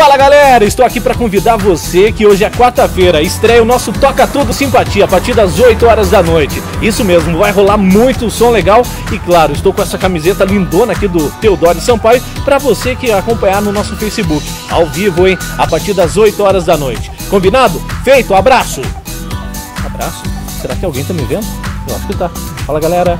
Fala galera, estou aqui para convidar você que hoje é quarta-feira, estreia o nosso Toca Tudo Simpatia a partir das 8 horas da noite. Isso mesmo, vai rolar muito som legal e claro, estou com essa camiseta lindona aqui do Teodoro Sampaio para você que acompanhar no nosso Facebook, ao vivo, hein? A partir das 8 horas da noite. Combinado? Feito, abraço! Abraço? Será que alguém tá me vendo? Eu acho que tá. Fala galera!